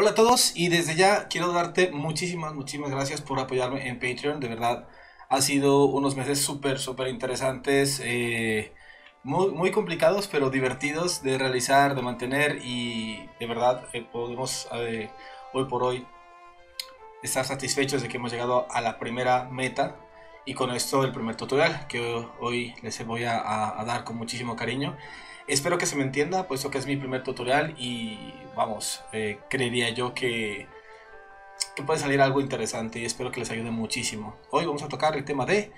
Hola a todos y desde ya quiero darte muchísimas, muchísimas gracias por apoyarme en Patreon. De verdad, ha sido unos meses súper, súper interesantes, eh, muy, muy complicados, pero divertidos de realizar, de mantener y de verdad eh, podemos eh, hoy por hoy estar satisfechos de que hemos llegado a la primera meta y con esto el primer tutorial que hoy les voy a, a dar con muchísimo cariño. Espero que se me entienda, puesto que es mi primer tutorial y vamos, eh, creería yo que, puede salir algo interesante y espero que les ayude muchísimo. Hoy vamos a tocar el tema de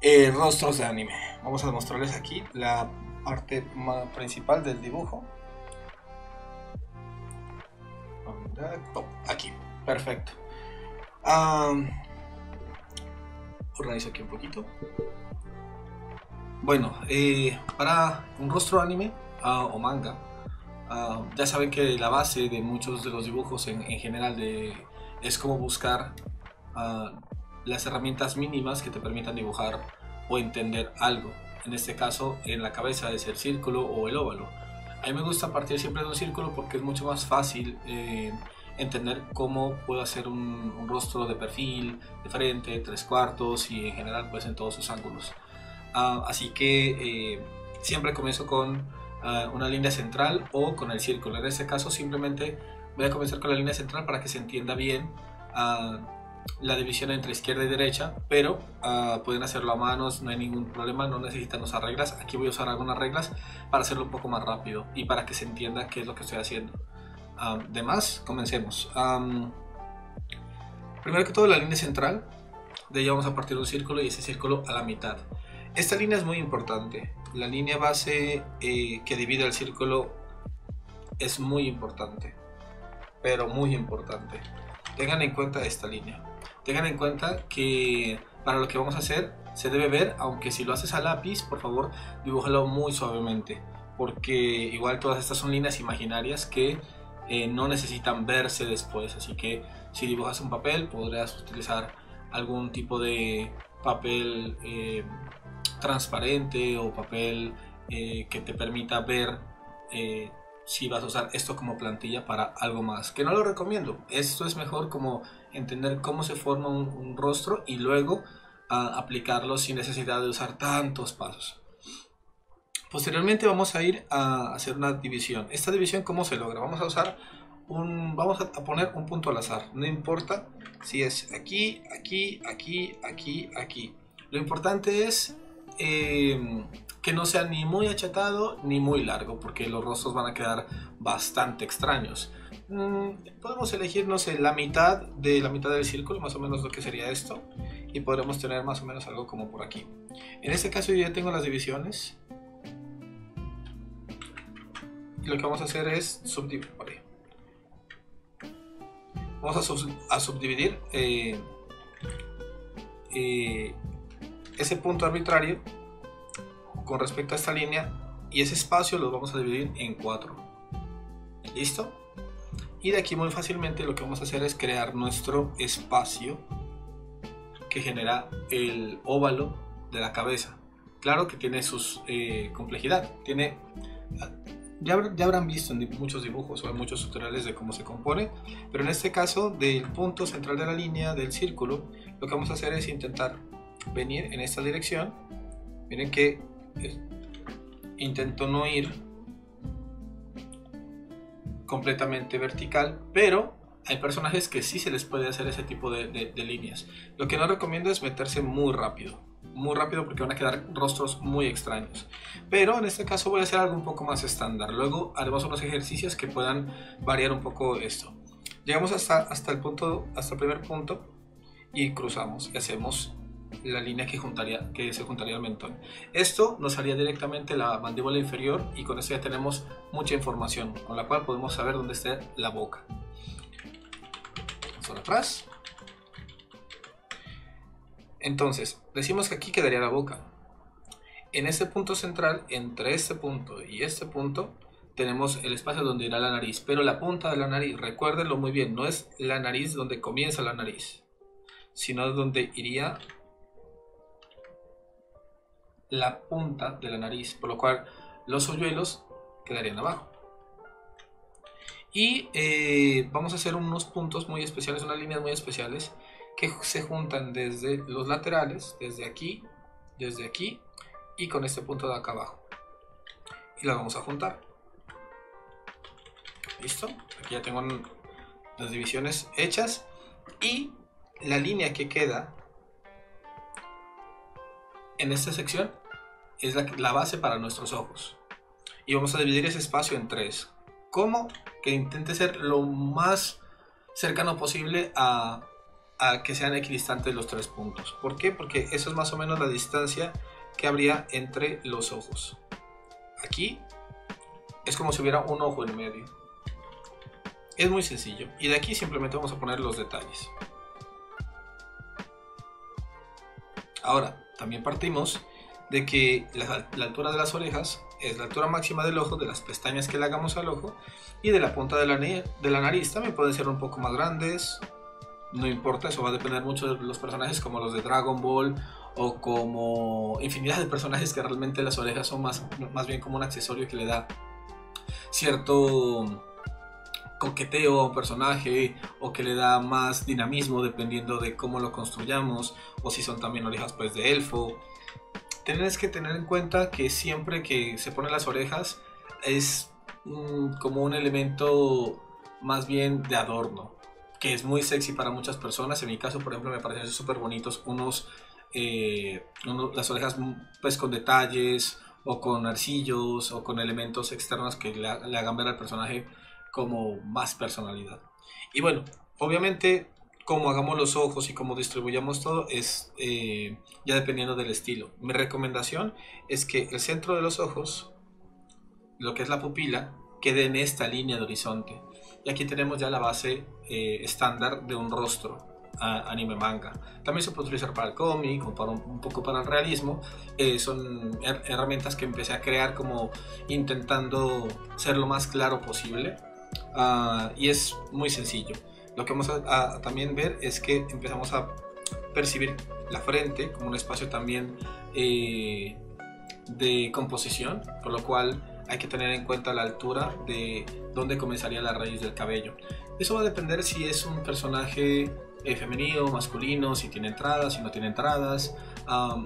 eh, rostros de anime. Vamos a demostrarles aquí la parte principal del dibujo. Aquí, perfecto. organizo aquí un poquito. Bueno, eh, para un rostro anime uh, o manga, uh, ya saben que la base de muchos de los dibujos en, en general de, es como buscar uh, las herramientas mínimas que te permitan dibujar o entender algo. En este caso, en la cabeza es el círculo o el óvalo. A mí me gusta partir siempre de un círculo porque es mucho más fácil eh, entender cómo puedo hacer un, un, rostro de perfil, de frente, tres cuartos y en general pues en todos sus ángulos. Uh, así que eh, siempre comienzo con uh, una línea central o con el círculo. En este caso simplemente voy a comenzar con la línea central para que se entienda bien uh, la división entre izquierda y derecha, pero pueden hacerlo a manos, no hay ningún problema, no necesitan usar reglas. Aquí voy a usar algunas reglas para hacerlo un poco más rápido y para que se entienda qué es lo que estoy haciendo. de más, comencemos. Um, primero que todo la línea central, de ahí vamos a partir un círculo y ese círculo a la mitad. Esta línea es muy importante. La línea base eh, que divide el círculo es muy importante, pero muy importante. Tengan en cuenta esta línea. Tengan en cuenta que para lo que vamos a hacer se debe ver, aunque si lo haces a lápiz, por favor, dibújalo muy suavemente, porque igual todas estas son líneas imaginarias que eh, no necesitan verse después. Así que si dibujas un papel, podrías utilizar algún tipo de papel eh, transparente o papel eh, que te permita ver eh, si vas a usar esto como plantilla para algo más. Que no lo recomiendo. Esto es mejor como entender cómo se forma un, rostro y luego aplicarlo sin necesidad de usar tantos pasos. Posteriormente vamos a ir a hacer una división. Esta división, ¿cómo se logra? Vamos a usar un, vamos a poner un punto al azar. No importa si es aquí, aquí, aquí, aquí, aquí. Lo importante es eh, que no sea ni muy achatado ni muy largo, porque los rostros van a quedar bastante extraños. Mm, podemos elegir, no sé, la mitad de la mitad del círculo, más o menos lo que sería esto, y podremos tener más o menos algo como por aquí. En este caso yo ya tengo las divisiones. Y lo que vamos a hacer es subdividir. Vamos a, sub a subdividir eh, eh, ese punto arbitrario con respecto a esta línea y ese espacio lo vamos a dividir en cuatro. ¿Listo? Y de aquí muy fácilmente lo que vamos a hacer es crear nuestro espacio que genera el óvalo de la cabeza. Claro que tiene su eh, complejidad. Tiene, ya, ya, habrán visto en muchos dibujos o en muchos tutoriales de cómo se compone, pero en este caso del punto central de la línea del círculo, lo que vamos a hacer es intentar venir en esta dirección. Miren que intento no ir completamente vertical, pero hay personajes que sí se les puede hacer ese tipo de, líneas. Lo que no recomiendo es meterse muy rápido, muy rápido porque van a quedar rostros muy extraños. Pero en este caso voy a hacer algo un poco más estándar. Luego haremos unos ejercicios que puedan variar un poco esto. Llegamos hasta, hasta el punto, hasta el primer punto y cruzamos y hacemos la línea que, juntaría, que se juntaría al mentón. Esto nos haría directamente la mandíbula inferior y con esto ya tenemos mucha información, con la cual podemos saber dónde está la boca. Vamos atrás. Entonces, decimos que aquí quedaría la boca. En este punto central, entre este punto y este punto, tenemos el espacio donde irá la nariz. Pero la punta de la nariz, recuérdenlo muy bien, no es la nariz donde comienza la nariz, sino donde iría la punta de la nariz, por lo cual los hoyuelos quedarían abajo. Y eh, vamos a hacer unos puntos muy especiales, unas líneas muy especiales que se juntan desde los laterales, desde aquí, desde aquí y con este punto de acá abajo. Y las vamos a juntar. ¿Listo? Aquí ya tengo las divisiones hechas y la línea que queda en esta sección es la, base para nuestros ojos. Y vamos a dividir ese espacio en tres. ¿Cómo? Que intente ser lo más cercano posible a, a que sean equidistantes los tres puntos. ¿Por qué? Porque eso es más o menos la distancia que habría entre los ojos. Aquí es como si hubiera un ojo en medio. Es muy sencillo. Y de aquí simplemente vamos a poner los detalles. Ahora, también partimos de que la, altura de las orejas es la altura máxima del ojo, de las pestañas que le hagamos al ojo y de la punta de la, de la nariz. También pueden ser un poco más grandes, no importa, eso va a depender mucho de los personajes como los de Dragon Ball o como infinidad de personajes que realmente las orejas son más, más bien como un accesorio que le da cierto coqueteo a un personaje o que le da más dinamismo dependiendo de cómo lo construyamos o si son también orejas pues de elfo. Tienes que tener en cuenta que siempre que se ponen las orejas es como un elemento más bien de adorno, que es muy sexy para muchas personas. En mi caso, por ejemplo, me parecen súper bonitos unos, eh, las orejas pues con detalles o con arcillos o con elementos externos que le hagan ver al personaje como más personalidad. Y bueno, obviamente cómo hagamos los ojos y cómo distribuyamos todo es eh, ya dependiendo del estilo. Mi recomendación es que el centro de los ojos, lo que es la pupila, quede en esta línea de horizonte. Y aquí tenemos ya la base eh, estándar de un rostro anime manga. También se puede utilizar para el cómic o para un, poco para el realismo. Eh, son herramientas que empecé a crear como intentando ser lo más claro posible Ah, y es muy sencillo. Lo que vamos a, también ver es que empezamos a percibir la frente como un espacio también eh, de composición, por lo cual hay que tener en cuenta la altura de dónde comenzaría la raíz del cabello. Eso va a depender si es un personaje eh, femenino, masculino, si tiene entradas, si no tiene entradas,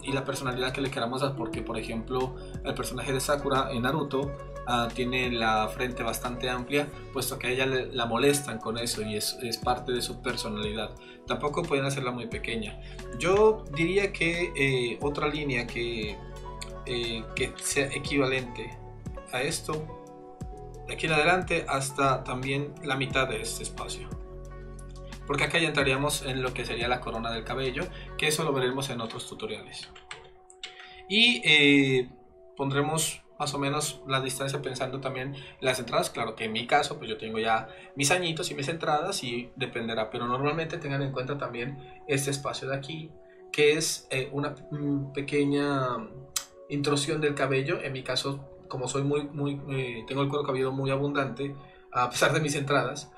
y la personalidad que le queramos dar, porque por ejemplo el personaje de Sakura en Naruto Ah, tiene la frente bastante amplia, puesto que a ella la molestan con eso y es, es, parte de su personalidad. Tampoco pueden hacerla muy pequeña. Yo diría que eh, otra línea que, eh, que sea equivalente a esto, de aquí en adelante hasta también la mitad de este espacio. Porque acá ya entraríamos en lo que sería la corona del cabello, que eso lo veremos en otros tutoriales. Y eh, pondremos más o menos la distancia pensando también las entradas. Claro que en mi caso, pues yo tengo ya mis añitos y mis entradas y dependerá, pero normalmente tengan en cuenta también este espacio de aquí, que es eh, una mm, pequeña intrusión del cabello. En mi caso, como soy muy, muy, eh, tengo el cuero cabelludo muy abundante, a pesar de mis entradas,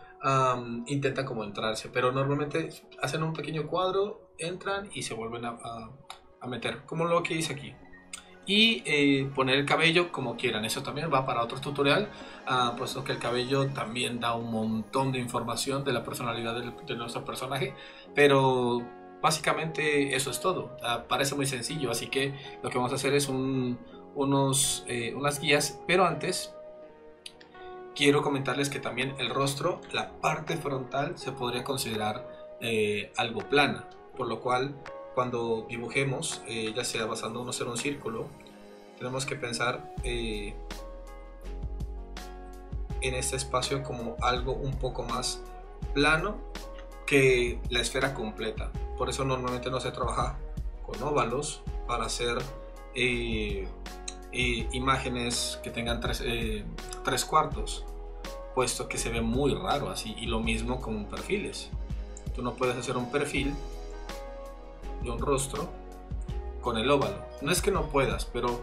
intentan como entrarse, pero normalmente hacen un pequeño cuadro, entran y se vuelven a, a meter, como lo que hice aquí y eh, poner el cabello como quieran. Eso también va para otro tutorial, uh, puesto que el cabello también da un montón de información de la personalidad de nuestro personaje, pero básicamente eso es todo. Ah, parece muy sencillo, así que lo que vamos a hacer es unos, eh, unas guías, pero antes quiero comentarles que también el rostro, la parte frontal se podría considerar eh, algo plana, por lo cual cuando dibujemos, eh, ya sea basándonos en un círculo, tenemos que pensar eh, en este espacio como algo un poco más plano que la esfera completa. Por eso normalmente no se trabaja con óvalos para hacer eh, imágenes que tengan tres, tres cuartos, puesto que se ve muy raro así. Y lo mismo con perfiles. Tú no puedes hacer un perfil de un rostro con el óvalo. No es que no puedas, pero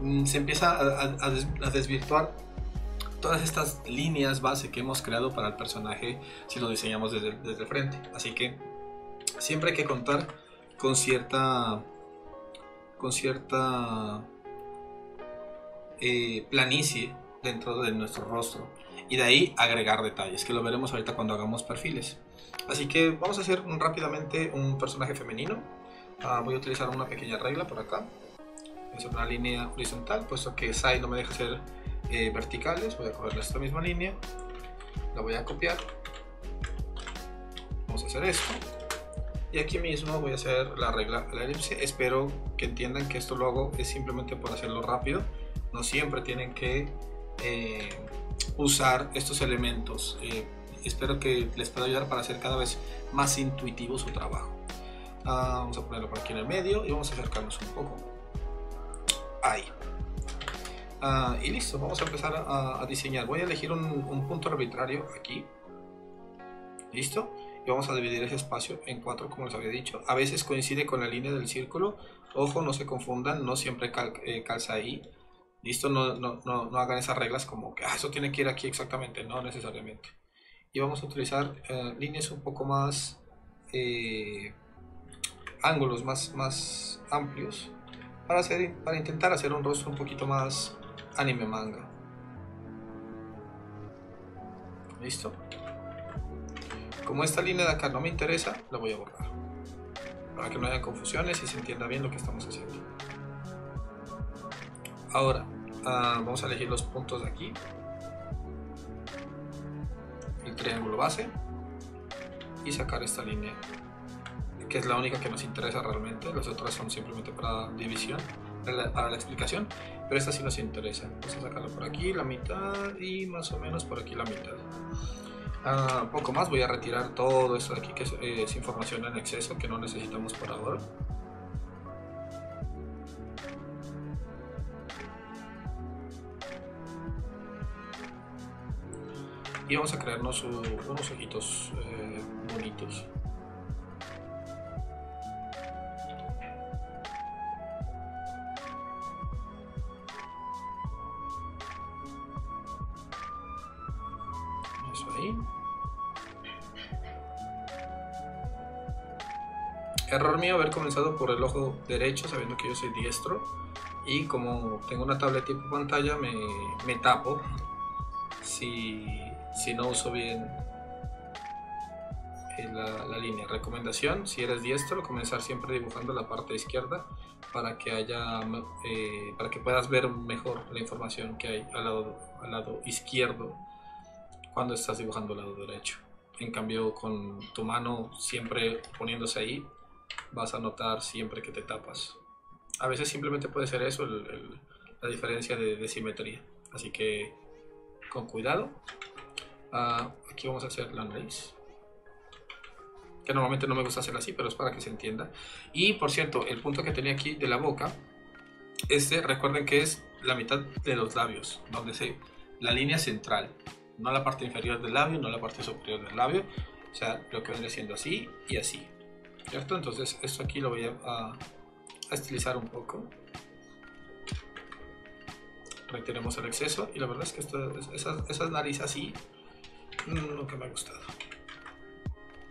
mm, se empieza a, desvirtuar todas estas líneas base que hemos creado para el personaje si lo diseñamos desde, desde frente. Así que siempre hay que contar con cierta con cierta eh, planicie dentro de nuestro rostro y de ahí agregar detalles, que lo veremos ahorita cuando hagamos perfiles. Así que vamos a hacer rápidamente un personaje femenino. Ah, voy a utilizar una pequeña regla por acá. Es una línea horizontal, puesto que Sai no me deja hacer eh, verticales. Voy a coger esta misma línea, la voy a copiar. Vamos a hacer esto. Y aquí mismo voy a hacer la regla la elipse. Espero que entiendan que esto lo hago es simplemente por hacerlo rápido. No siempre tienen que eh, usar estos elementos. Eh, espero que les pueda ayudar para hacer cada vez más intuitivo su trabajo. Ah, vamos a ponerlo por aquí en el medio y vamos a acercarnos un poco. Ahí. Ah, y listo, vamos a empezar a, diseñar. Voy a elegir un, punto arbitrario aquí. ¿Listo? Y vamos a dividir ese espacio en cuatro, como les había dicho. A veces coincide con la línea del círculo. Ojo, no se confundan, no siempre eh, calza ahí. ¿Listo? No, no, no, hagan esas reglas como que ah, eso tiene que ir aquí exactamente. No necesariamente y vamos a utilizar eh, líneas un poco más eh, ángulos más, más amplios para, hacer, para intentar hacer un rostro un poquito más anime manga. Listo como esta línea de acá no me interesa la voy a borrar. Para que no haya confusiones y se entienda bien lo que estamos haciendo. Ahora ah, vamos a elegir los puntos de aquí triángulo base y sacar esta línea que es la única que nos interesa realmente. Las otras son simplemente para división para la, explicación pero esta sí nos interesa. Vamos a sacarla por aquí la mitad y más o menos por aquí la mitad. Uh, poco más voy a retirar todo esto de aquí que es información en exceso que no necesitamos por ahora y vamos a crearnos unos ojitos eh, bonitos. Eso ahí. Error mío haber comenzado por el ojo derecho sabiendo que yo soy diestro y como tengo una tablet tipo pantalla me, me tapo si si no uso bien eh, la, línea. Recomendación, si eres diestro, comenzar siempre dibujando la parte izquierda para que haya eh, para que puedas ver mejor la información que hay al lado, al lado izquierdo cuando estás dibujando al lado derecho. En cambio, con tu mano siempre poniéndose ahí, vas a notar siempre que te tapas. A veces simplemente puede ser eso la diferencia de, de simetría. Así que con cuidado Ah, aquí vamos a hacer la nariz. Que normalmente no me gusta hacer así, pero es para que se entienda. Y por cierto, el punto que tenía aquí de la boca, este recuerden que es la mitad de los labios, donde se la línea central, no la parte inferior del labio, no la parte superior del labio, o sea, lo que viene siendo así y así, ¿cierto? Entonces esto aquí lo voy a, estilizar un poco. Retiremos el exceso y la verdad es que esto, esas, esas narices así nunca me ha gustado.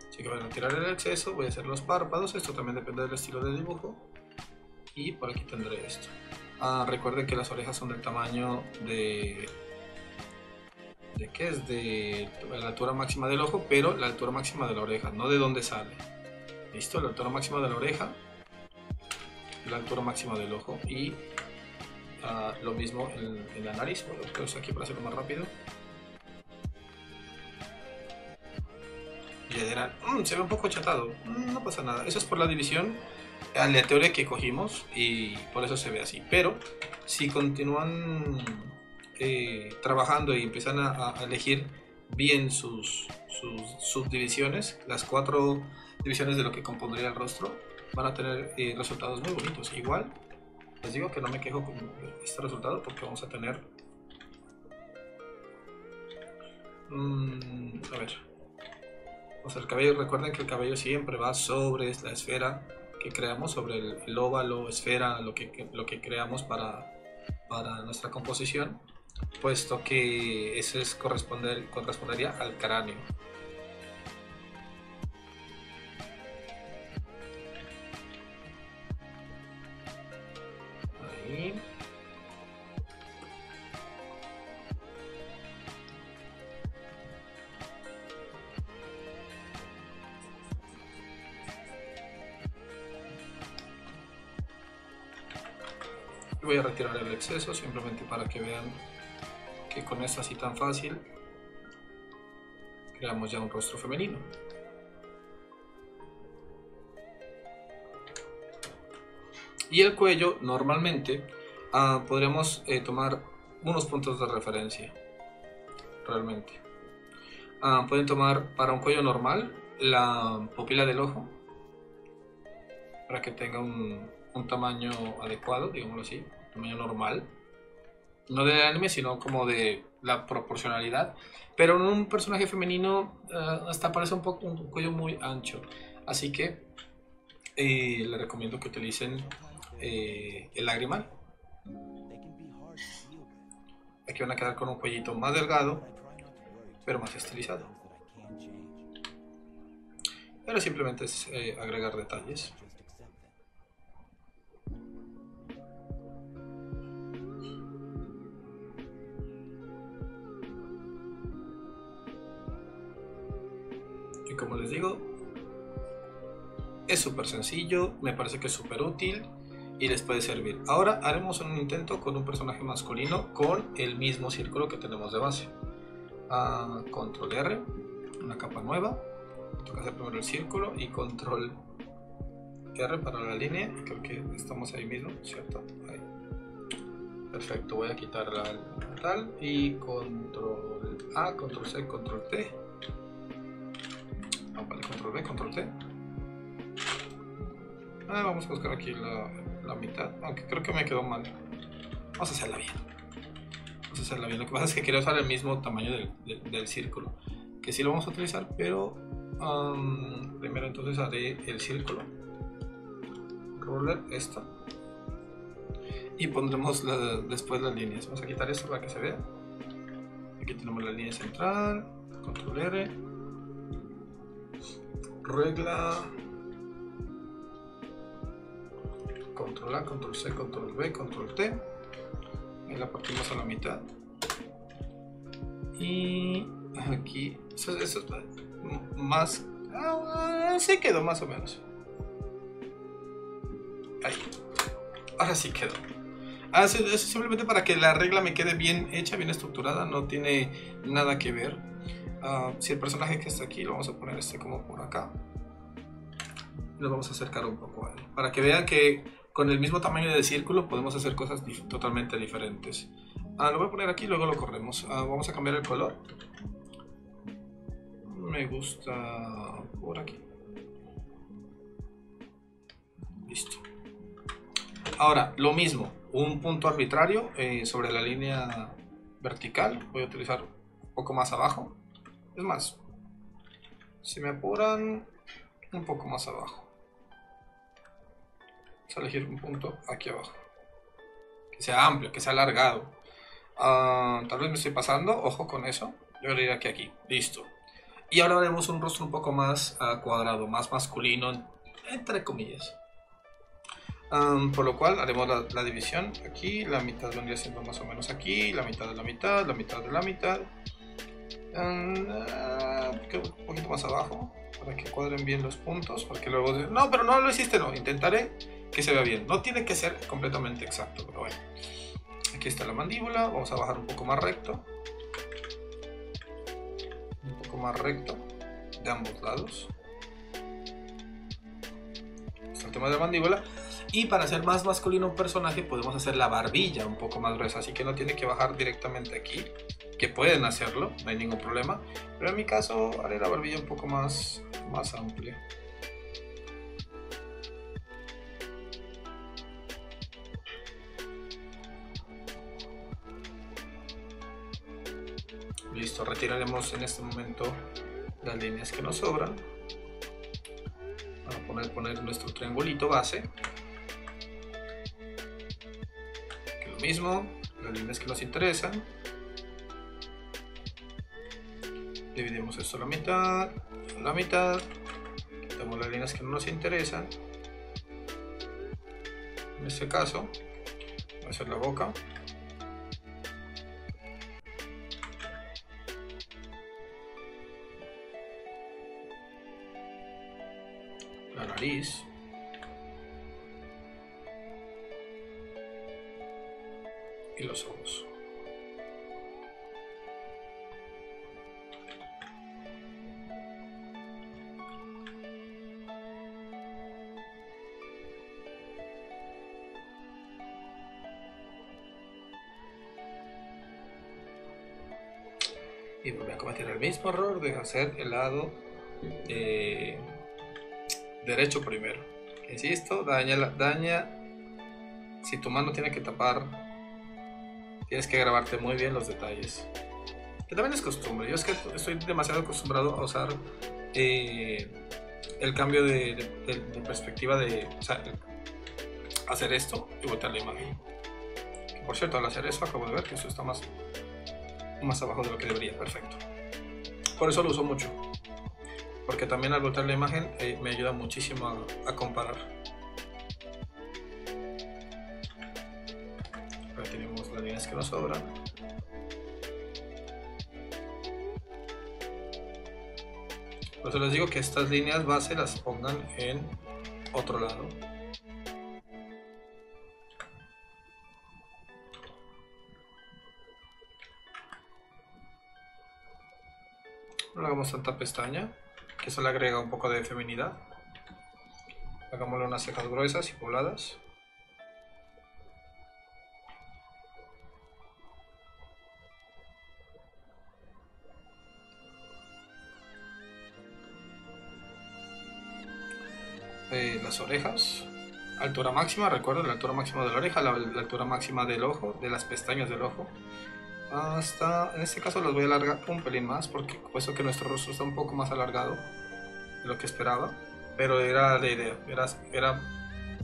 Así que voy a retirar el exceso, voy a hacer los párpados, esto también depende del estilo de dibujo. Y por aquí tendré esto. Ah, recuerden que las orejas son del tamaño de... ¿De qué es? De la altura máxima del ojo, pero la altura máxima de la oreja, no de dónde sale. ¿Listo? La altura máxima de la oreja, la altura máxima del ojo y ah, lo mismo en, la nariz. Voy a aquí para hacerlo más rápido. Y mm, se ve un poco achatado. Mm, no pasa nada. Eso es por la división aleatoria que cogimos y por eso se ve así. Pero si continúan eh, trabajando y empiezan a, elegir bien sus, sus subdivisiones, las cuatro divisiones de lo que compondría el rostro, van a tener eh, resultados muy bonitos. Igual, les digo que no me quejo con este resultado porque vamos a tener... Mm, a ver, o sea, el cabello, recuerden que el cabello siempre va sobre la esfera que creamos, sobre el, óvalo, esfera, lo que, lo que creamos para, para nuestra composición, puesto que eso es corresponder, correspondería al cráneo. Exceso simplemente para que vean que con esto así tan fácil creamos ya un rostro femenino. Y el cuello normalmente uh, podríamos eh, tomar unos puntos de referencia realmente. Uh, pueden tomar para un cuello normal la pupila del ojo para que tenga un, un tamaño adecuado, digámoslo así, tamaño normal. No del anime, sino como de la proporcionalidad. Pero en un personaje femenino uh, hasta parece un poco un cuello muy ancho. Así que eh, le recomiendo que utilicen eh, el lagrimal. Aquí van a quedar con un cuellito más delgado, pero más estilizado. Ahora simplemente es eh, agregar detalles. Y como les digo, es súper sencillo, me parece que es súper útil y les puede servir. Ahora haremos un intento con un personaje masculino con el mismo círculo que tenemos de base. Ah, control R, una capa nueva. Toca hacer primero el círculo y control R para la línea. Creo que estamos ahí mismo, ¿cierto? Ahí. Perfecto, voy a quitar la tal y control A, control C, control T. Control B, control T. Ah, vamos a buscar aquí la, mitad, aunque creo que me quedó mal. Vamos a hacerla bien. Vamos a hacerla bien. Lo que pasa es que quiero usar el mismo tamaño del, del, círculo, que sí lo vamos a utilizar, pero um, primero entonces haré el círculo. Roller, esta. Y pondremos después las líneas. Vamos a quitar esto para que se vea. Aquí tenemos la línea central, control R, regla control A, control C, control B, control T. Y la partimos a la mitad. Y aquí, eso, es más, ah, sí quedó más o menos. Ahí. Ahora sí quedó. Ah, eso es simplemente para que la regla me quede bien hecha, bien estructurada, no tiene nada que ver. Uh, si el personaje que está aquí lo vamos a poner este como por acá. Nos vamos a acercar un poco a él. Para que vean que con el mismo tamaño de círculo podemos hacer cosas totalmente diferentes. Ah, lo voy a poner aquí, luego lo corremos. Ah, vamos a cambiar el color. Me gusta por aquí. Listo. Ahora, lo mismo, un punto arbitrario eh, sobre la línea vertical. Voy a utilizar un poco más abajo. Es más, si me apuran, un poco más abajo a elegir un punto aquí abajo. Que sea amplio, que sea alargado. Ah, tal vez me estoy pasando, ojo con eso. Yo le iré aquí, aquí. Listo. Y ahora haremos un rostro un poco más uh, cuadrado, más masculino, entre comillas. Um, por lo cual haremos la, la, división aquí, la mitad vendría siendo más o menos aquí, la mitad de la mitad, la mitad de la mitad. Uh, un poquito más abajo, para que cuadren bien los puntos, para que luego... No, pero no lo hiciste, no, intentaré que se vea bien. No tiene que ser completamente exacto, pero bueno. Aquí está la mandíbula, vamos a bajar un poco más recto. Un poco más recto de ambos lados. Este el tema de la mandíbula. Y para hacer más masculino un personaje podemos hacer la barbilla un poco más gruesa, así que no tiene que bajar directamente aquí, que pueden hacerlo, no hay ningún problema. Pero en mi caso haré la barbilla un poco más, más amplia. Listo, retiraremos en este momento las líneas que nos sobran. Vamos a poner, poner nuestro triangulito base. Lo mismo, las líneas que nos interesan. Dividimos esto a la mitad, a la mitad. Quitamos las líneas que no nos interesan. En este caso, va a ser la boca. y los ojos. El mismo error de hacer el lado eh, derecho primero. Insisto, daña, daña. Si tu mano tiene que tapar, tienes que grabarte muy bien los detalles. Que también es costumbre. Yo es que estoy demasiado acostumbrado a usar eh, el cambio de, perspectiva de hacer esto y voltear la imagen. por cierto, al hacer eso acabo de ver que eso está más más abajo de lo que debería, perfecto. Por eso lo uso mucho, porque también al voltear la imagen eh, me ayuda muchísimo a, comparar. Ahora tenemos las líneas que nos sobran. Por eso les digo que estas líneas base las pongan en otro lado. Hagamos tanta pestaña, que eso le agrega un poco de feminidad. Hagámosle unas cejas gruesas y pobladas. Eh, las orejas, altura máxima, recuerden la altura máxima de la oreja, la altura máxima del ojo, de las pestañas del ojo hasta, en este caso los voy a alargar un pelín más porque puesto que nuestro rostro está un poco más alargado de lo que esperaba, pero era la idea, era, era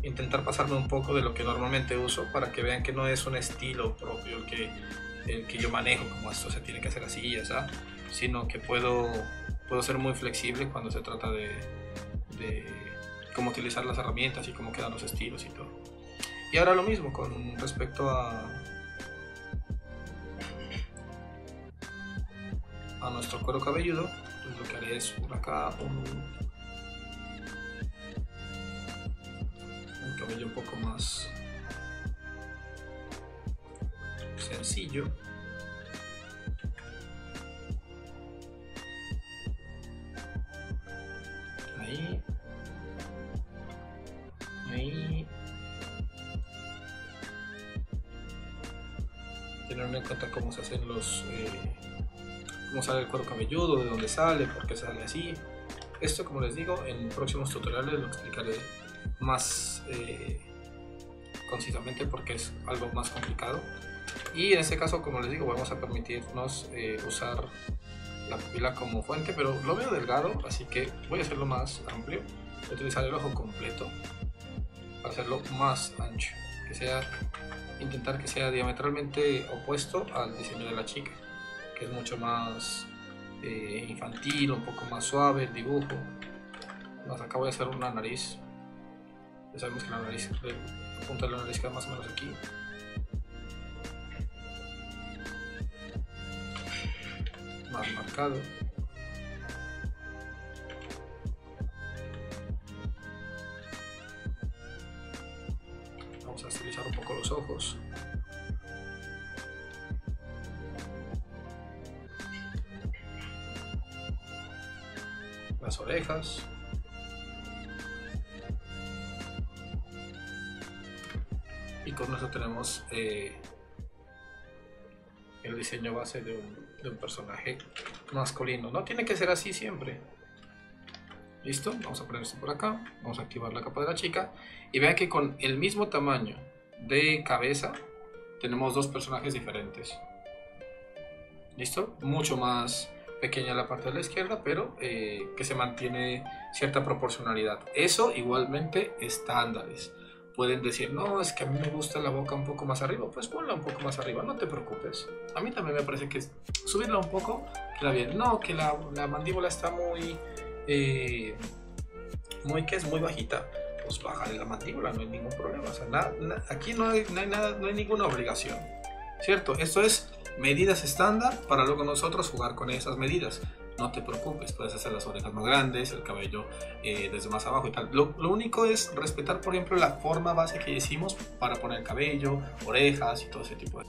intentar pasarme un poco de lo que normalmente uso para que vean que no es un estilo propio el que, el que yo manejo, como esto se tiene que hacer así ya sino que puedo, puedo ser muy flexible cuando se trata de, de cómo utilizar las herramientas y cómo quedan los estilos y todo. Y ahora lo mismo con respecto a, nuestro cuero cabelludo, pues lo que haré es por acá un, un cabello un poco más sencillo. Cómo sale el cuero cabelludo, de dónde sale, por qué sale así. Esto, como les digo, en próximos tutoriales lo explicaré más eh, concisamente porque es algo más complicado. Y en este caso, como les digo, vamos a permitirnos eh, usar la pupila como fuente, pero lo veo delgado, así que voy a hacerlo más amplio. Voy a utilizar el ojo completo para hacerlo más ancho, que sea intentar que sea diametralmente opuesto al diseño de la chica que es mucho más eh, infantil, un poco más suave el dibujo. Más acá voy a hacer una nariz. Ya sabemos que la nariz, la punta de la nariz queda más o menos aquí. Más marcado. Vamos a estilizar un poco los ojos. Y con eso tenemos eh, el diseño base de un, de un personaje masculino. No tiene que ser así siempre. Listo, vamos a poner esto por acá, vamos a activar la capa de la chica y vean que con el mismo tamaño de cabeza tenemos dos personajes diferentes. ¿Listo? Mucho más pequeña la parte de la izquierda, pero eh, que se mantiene cierta proporcionalidad. Eso igualmente estándares. Pueden decir, no, es que a mí me gusta la boca un poco más arriba, pues ponla un poco más arriba, no te preocupes. A mí también me parece que subirla un poco queda bien. No, que la, la mandíbula está muy, eh, muy que es muy bajita. Pues bájale la mandíbula, no hay ningún problema. O sea, aquí no hay, no hay, nada, no hay ninguna obligación. ¿Cierto? Esto es medidas estándar para luego nosotros jugar con esas medidas. No te preocupes, puedes hacer las orejas más grandes, el cabello eh, desde más abajo y tal. Lo, lo, único es respetar, por ejemplo, la forma base que hicimos para poner cabello, orejas y todo ese tipo de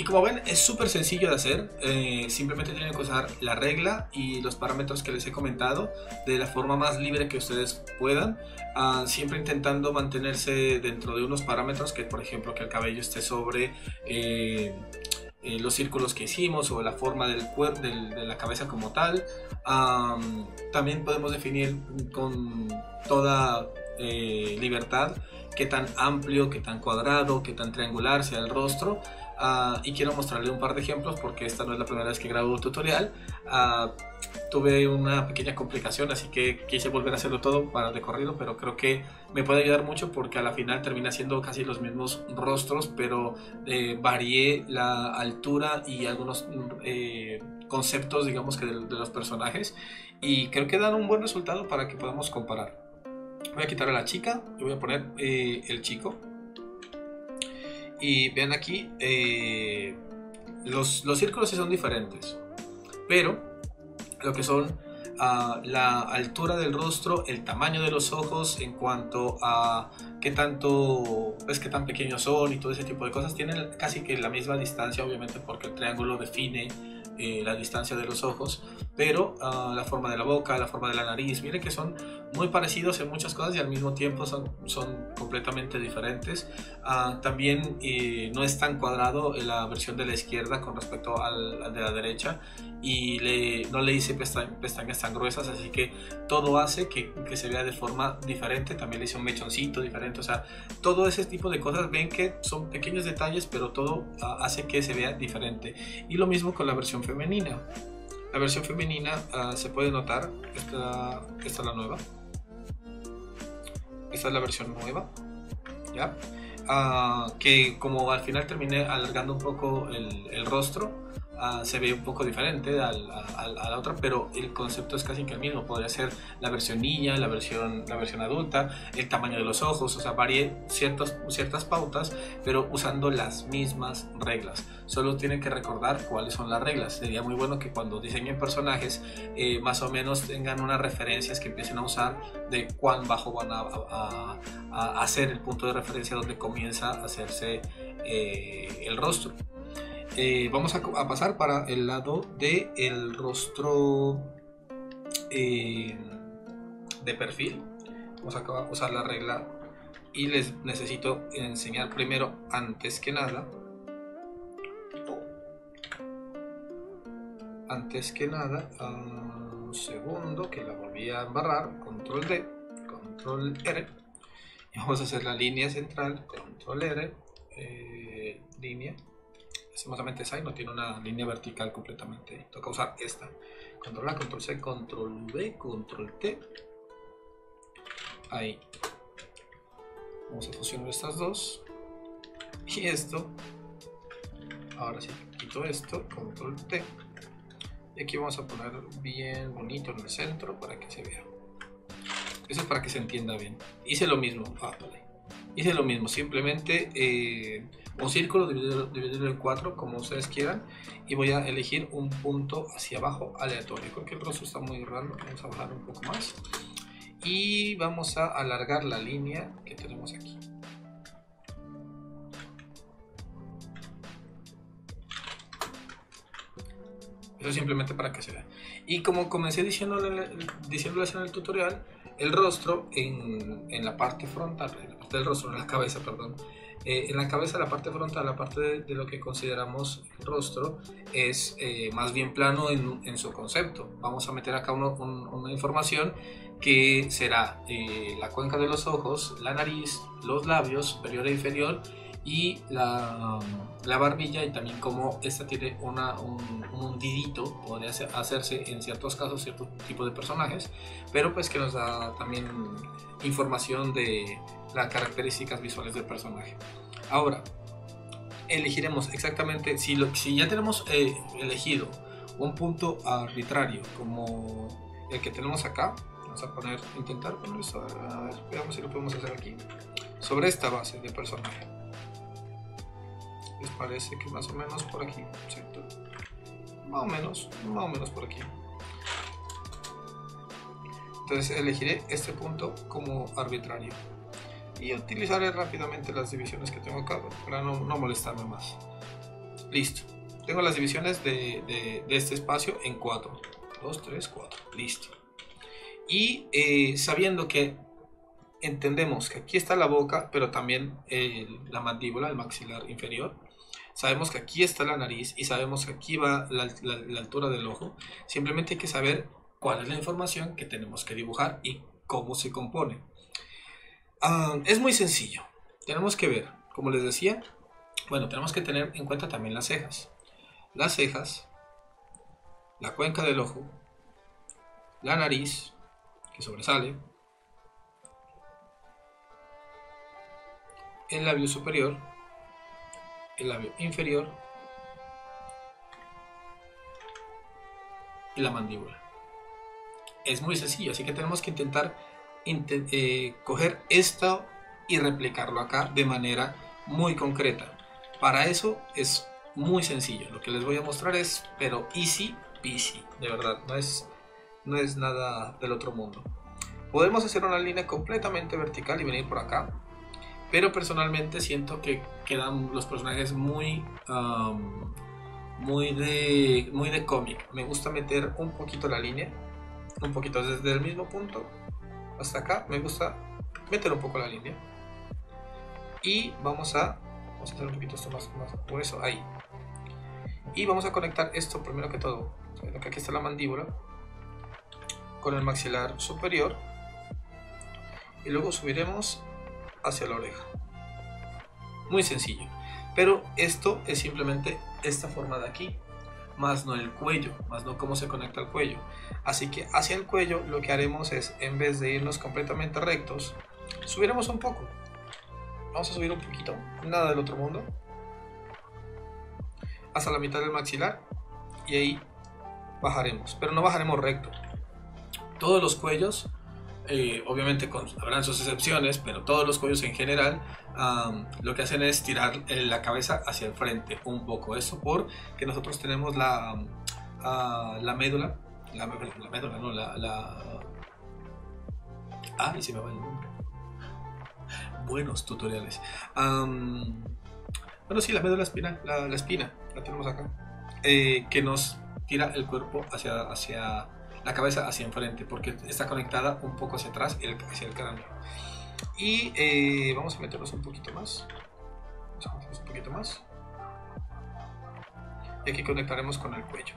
y como ven, es súper sencillo de hacer. Eh, simplemente tienen que usar la regla y los parámetros que les he comentado de la forma más libre que ustedes puedan. Uh, siempre intentando mantenerse dentro de unos parámetros que, por ejemplo, que el cabello esté sobre eh, eh, los círculos que hicimos o la forma del cuerpo, de la cabeza como tal. También podemos definir con toda eh, libertad qué tan amplio, qué tan cuadrado, qué tan triangular sea el rostro. Uh, y quiero mostrarle un par de ejemplos porque esta no es la primera vez que grabo un tutorial. Uh, tuve una pequeña complicación, así que quise volver a hacerlo todo para recorrido, pero creo que me puede ayudar mucho porque a la final termina siendo casi los mismos rostros, pero eh, varié la altura y algunos eh, conceptos, digamos que de, de, los personajes, y creo que dan un buen resultado para que podamos comparar. Voy a quitar a la chica y voy a poner eh, el chico. Y vean aquí, eh, los, los, círculos son diferentes, pero lo que son uh, la altura del rostro, el tamaño de los ojos en cuanto a qué tanto, ves qué tan pequeños son y todo ese tipo de cosas, tienen casi que la misma distancia, obviamente porque el triángulo define eh, la distancia de los ojos, pero uh, la forma de la boca, la forma de la nariz, miren que son muy parecidos en muchas cosas y al mismo tiempo son, son completamente diferentes. Uh, también eh, no es tan cuadrado en la versión de la izquierda con respecto al, al de la derecha y no le hice pesta pestañas tan gruesas, así que todo hace que, se vea de forma diferente. También le hice un mechoncito diferente, o sea, todo ese tipo de cosas ven que son pequeños detalles, pero todo uh, hace que se vea diferente. Y lo mismo con la versión femenina. La versión femenina uh, se puede notar, esta, esta es la nueva. Esta es la versión nueva, ¿ya? Uh, que como al final terminé alargando un poco el, el rostro, uh, se ve un poco diferente al, a, a, la otra, pero el concepto es casi que el mismo. Podría ser la versión niña, la versión, la versión adulta, el tamaño de los ojos, o sea, varíe ciertas, ciertas pautas, pero usando las mismas reglas. Solo tienen que recordar cuáles son las reglas. Sería muy bueno que cuando diseñen personajes, eh, más o menos tengan unas referencias que empiecen a usar de cuán bajo van a, a, a hacer el punto de referencia donde comienza a hacerse eh, el rostro. Eh, vamos a, pasar para el lado del el rostro eh, de perfil. Vamos a usar la regla y les necesito enseñar primero, antes que nada, antes que nada, un segundo que la volví a embarrar, control D, control R, y vamos a hacer la línea central, control R, eh, línea, lastimosamente no tiene una línea vertical completamente. Toca usar esta. Control A, control C, control V, control T. Ahí. Vamos a fusionar estas dos. Y esto. Ahora sí, quito esto, control T. Y aquí vamos a poner bien bonito en el centro para que se vea. Eso es para que se entienda bien. Hice lo mismo. Ah. Hice lo mismo, simplemente eh, un círculo, dividirlo, en cuatro, como ustedes quieran, y voy a elegir un punto hacia abajo aleatorio. Creo que el rostro está muy raro, vamos a bajar un poco más. Y vamos a alargar la línea que tenemos aquí. Eso simplemente para que se vea. Y como comencé diciéndoles, diciéndoles en el tutorial, el rostro en, en la parte frontal, en la parte del rostro, en la cabeza, perdón, eh, en la cabeza, la parte frontal, la parte de, de lo que consideramos rostro, es eh, más bien plano en, en, su concepto. Vamos a meter acá uno, un, una información que será eh, la cuenca de los ojos, la nariz, los labios superior e inferior y la, la, barbilla y también como esta tiene una, un, un, hundidito, podría hacerse en ciertos casos cierto tipo de personajes, pero pues que nos da también información de las características visuales del personaje. Ahora, elegiremos exactamente, si, ya tenemos eh, elegido un punto arbitrario como el que tenemos acá, vamos a poner, intentar poner eso, a ver, veamos si lo podemos hacer aquí, sobre esta base de personaje. les parece que más o menos por aquí, ¿cierto? Más o menos, más o menos por aquí. Entonces elegiré este punto como arbitrario y utilizaré rápidamente las divisiones que tengo acá para no, no molestarme más. Listo. Tengo las divisiones de, este espacio en 4. 2, 3, 4. Listo. Y eh, sabiendo que entendemos que aquí está la boca, pero también la mandíbula, el maxilar inferior. Sabemos que aquí está la nariz y sabemos que aquí va la, la, altura del ojo. Simplemente hay que saber cuál es la información que tenemos que dibujar y cómo se compone. Ah, es muy sencillo. Tenemos que ver, como les decía, bueno, tenemos que tener en cuenta también las cejas. Las cejas, la cuenca del ojo, la nariz, que sobresale, el labio superior, el labio inferior y la mandíbula. Es muy sencillo, así que tenemos que intentar eh, coger esto y replicarlo acá de manera muy concreta. Para eso es muy sencillo. Lo que les voy a mostrar es, pero easy peasy, de verdad, no es, no es nada del otro mundo. Podemos hacer una línea completamente vertical y venir por acá, pero personalmente siento que quedan los personajes muy, muy de, muy de cómic. Me gusta meter un poquito la línea, un poquito desde el mismo punto hasta acá. Me gusta meter un poco la línea y vamos a, vamos a hacer un poquito esto más, más grueso ahí. Y vamos a conectar esto primero que todo. Aquí está la mandíbula con el maxilar superior y luego subiremos hacia la oreja. Muy sencillo. Pero esto es simplemente esta forma de aquí, más no el cuello, más no cómo se conecta el cuello. Así que hacia el cuello lo que haremos es, en vez de irnos completamente rectos, subiremos un poco. Vamos a subir un poquito, nada del otro mundo, hasta la mitad del maxilar y ahí bajaremos, pero no bajaremos recto. Todos los cuellos obviamente habrán sus excepciones, pero todos los cuellos en general lo que hacen es tirar eh, la cabeza hacia el frente un poco. Eso porque nosotros tenemos la, la médula, la, médula, no, la, la... Ah, y se me va el nombre. Buenos tutoriales. bueno, sí, la médula espina, la, la espina, la tenemos acá, eh, que nos tira el cuerpo hacia, hacia la cabeza hacia enfrente porque está conectada un poco hacia atrás hacia el cráneo. Y eh, vamos a meternos un poquito más. Vamos a meternos un poquito más. Y aquí conectaremos con el cuello.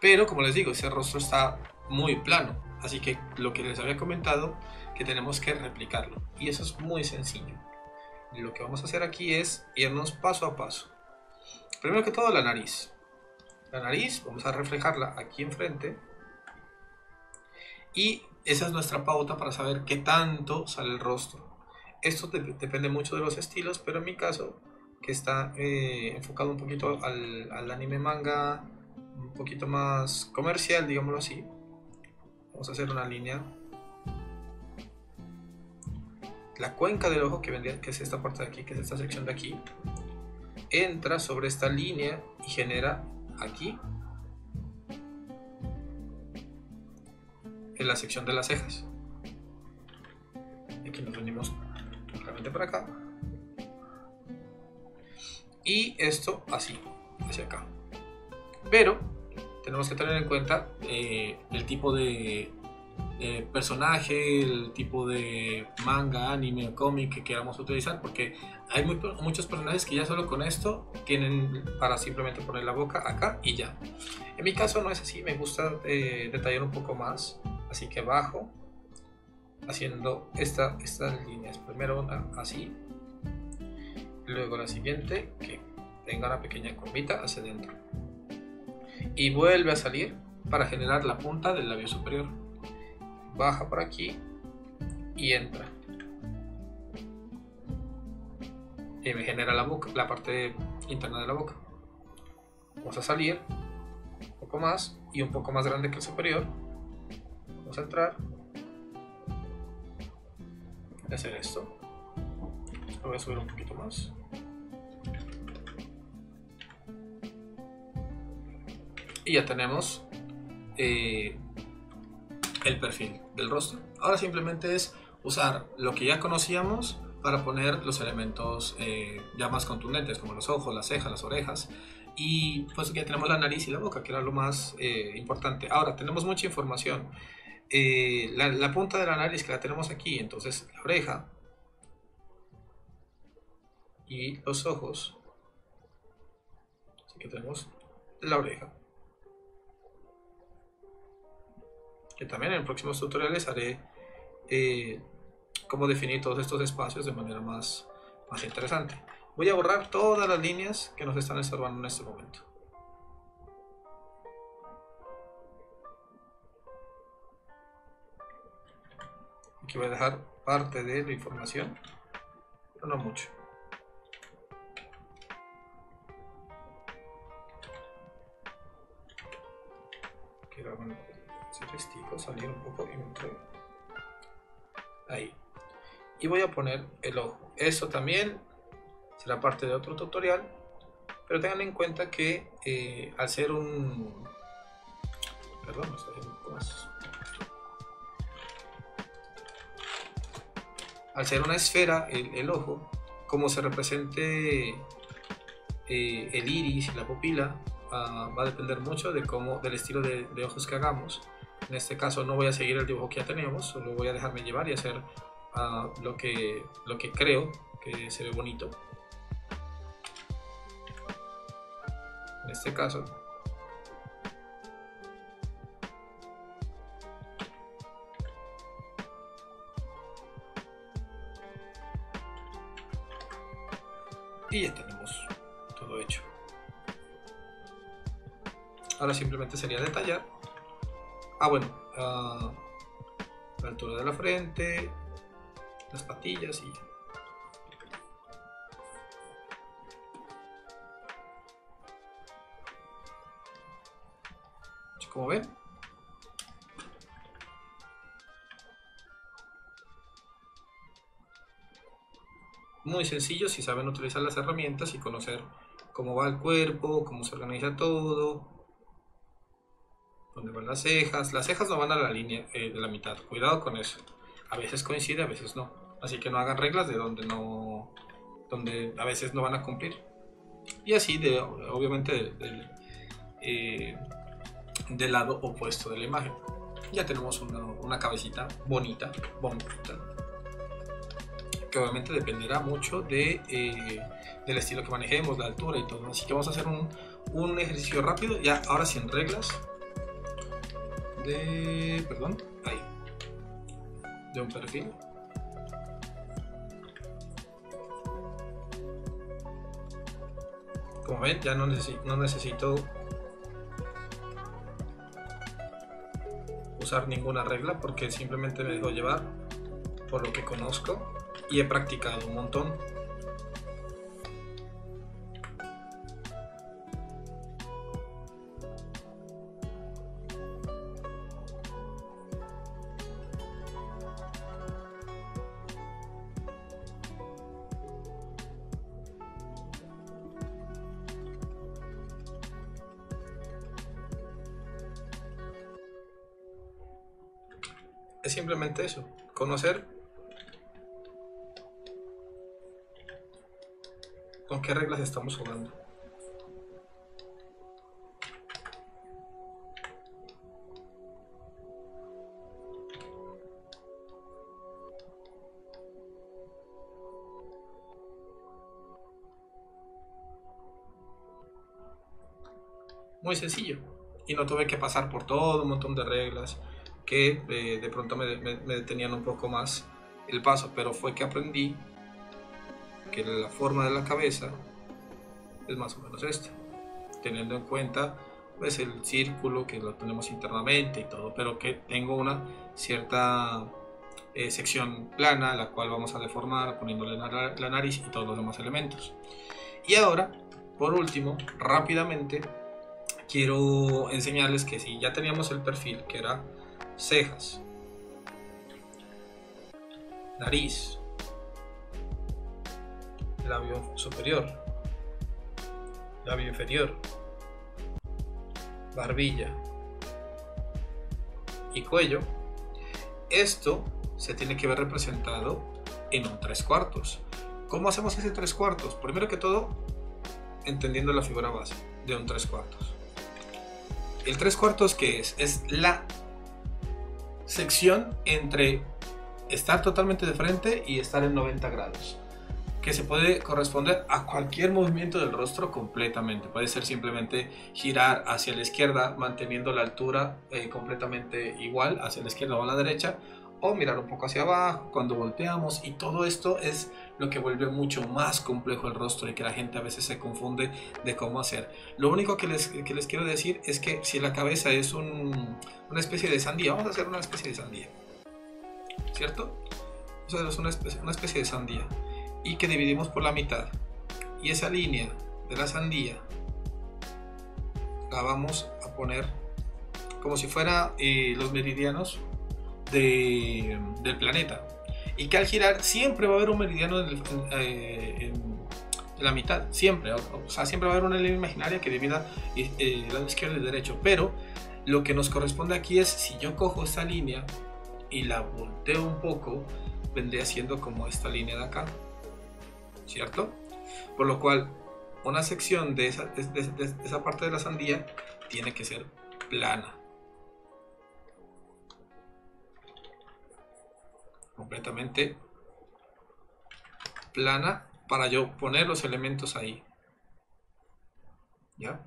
Pero como les digo, ese rostro está muy plano. Así que lo que les había comentado, que tenemos que replicarlo. Y eso es muy sencillo. lo que vamos a hacer aquí es irnos paso a paso. Primero que todo la nariz la nariz, vamos a reflejarla aquí enfrente. Y esa es nuestra pauta para saber qué tanto sale el rostro. Esto depende mucho de los estilos, pero en mi caso, que está eh, enfocado un poquito al, anime manga, un poquito más comercial, digámoslo así. Vamos a hacer una línea. La cuenca del ojo, que, que es esta parte de aquí, que es esta sección de aquí, entra sobre esta línea y genera aquí en la sección de las cejas. Aquí nos venimos realmente para acá. Y esto así, hacia acá. Pero tenemos que tener en cuenta eh, el tipo de personaje, el tipo de manga, anime o cómic que queramos utilizar, porque hay muchos personajes que ya solo con esto tienen para simplemente poner la boca acá y ya. En mi caso no es así, me gusta eh, detallar un poco más, así que bajo haciendo esta, estas líneas. Primero una así, luego la siguiente que tenga una pequeña curvita hacia adentro. Y vuelve a salir para generar la punta del labio superior baja por aquí y entra. eh, me genera la boca, la parte interna de la boca. Vamos a salir un poco más y un poco más grande que el superior. Vamos a entrar y hacer esto. Lo voy a subir un poquito más. Y ya tenemos eh, el perfil del rostro. Ahora simplemente es usar lo que ya conocíamos para poner los elementos eh, ya más contundentes como los ojos, las cejas, las orejas y pues ya tenemos la nariz y la boca que era lo más eh, importante. Ahora tenemos mucha información. La, la punta de la nariz que la tenemos aquí, entonces la oreja y los ojos. Así que tenemos la oreja. que también en próximos tutoriales haré eh, cómo definir todos estos espacios de manera más, más interesante. Voy a borrar todas las líneas que nos están estorbando en este momento. Aquí voy a dejar parte de la información, pero no mucho. Quiero salir un poco y me ahí y voy a poner el ojo. Eso también será parte de otro tutorial pero tengan en cuenta que eh, al ser un perdón al ser una esfera el, ojo como se represente eh, el iris y la pupila ah, va a depender mucho de cómo del estilo de, de ojos que hagamos. En este caso no voy a seguir el dibujo que ya tenemos, solo voy a dejarme llevar y hacer ah, lo, que, lo que creo que se ve bonito. En este caso y ya tenemos todo hecho ahora simplemente sería detallar Ah, bueno, la altura de la frente, las patillas y como ven muy sencillo si saben utilizar las herramientas y conocer cómo va el cuerpo, cómo se organiza todo donde van las cejas. Las cejas no van a la línea eh, de la mitad, cuidado con eso. A veces coincide, a veces no. Así que no hagan reglas de donde no, donde a veces no van a cumplir. Y así, de, obviamente, eh, del, lado opuesto de la imagen. Ya tenemos una, cabecita bonita, bonita, que obviamente dependerá mucho de, eh, del estilo que manejemos, la altura y todo. Así que vamos a hacer un, un ejercicio rápido, ya ahora sin reglas, de... perdón, un perfil. Como ven, ya no, no necesito usar ninguna regla porque simplemente me dejo llevar por lo que conozco y he practicado un montón. Estamos jugando. Muy sencillo. Y no tuve que pasar por todo un montón de reglas que eh, de pronto me, detenían un poco más el paso, pero fue que aprendí que la forma de la cabeza es más o menos esta, teniendo en cuenta pues el círculo que lo tenemos internamente y todo, pero que tengo una cierta eh, sección plana, la cual vamos a deformar poniéndole la, la nariz y todos los demás elementos. Y ahora, por último, rápidamente, quiero enseñarles que si ya teníamos el perfil, que era cejas, nariz, labio superior, labio inferior, barbilla y cuello, esto se tiene que ver representado en un tres cuartos. ¿Cómo hacemos ese tres cuartos? Primero que todo, entendiendo la figura base de un tres cuartos. El tres cuartos, ¿qué es? Es la sección entre estar totalmente de frente y estar en 90 grados que se puede corresponder a cualquier movimiento del rostro completamente. Puede ser simplemente girar hacia la izquierda manteniendo la altura eh, completamente igual hacia la izquierda o a la derecha o mirar un poco hacia abajo cuando volteamos y todo esto es lo que vuelve mucho más complejo el rostro y que la gente a veces se confunde de cómo hacer. Lo único que les, que les quiero decir es que si la cabeza es un, una especie de sandía, vamos a hacer una especie de sandía, ¿cierto? Es una especie, una especie de sandía y que dividimos por la mitad. Y esa línea de la sandía la vamos a poner como si fuera eh, los meridianos del planeta. Y que al girar siempre va a haber un meridiano en, eh, la mitad, siempre. O sea, siempre va a haber una línea imaginaria que divida eh, el lado izquierdo y derecho. Pero lo que nos corresponde aquí es si yo cojo esta línea y la volteo un poco, vendría siendo como esta línea de acá. ¿Cierto? Por lo cual, una sección de esa, de esa parte de la sandía tiene que ser plana. completamente plana para yo poner los elementos ahí. ¿Ya?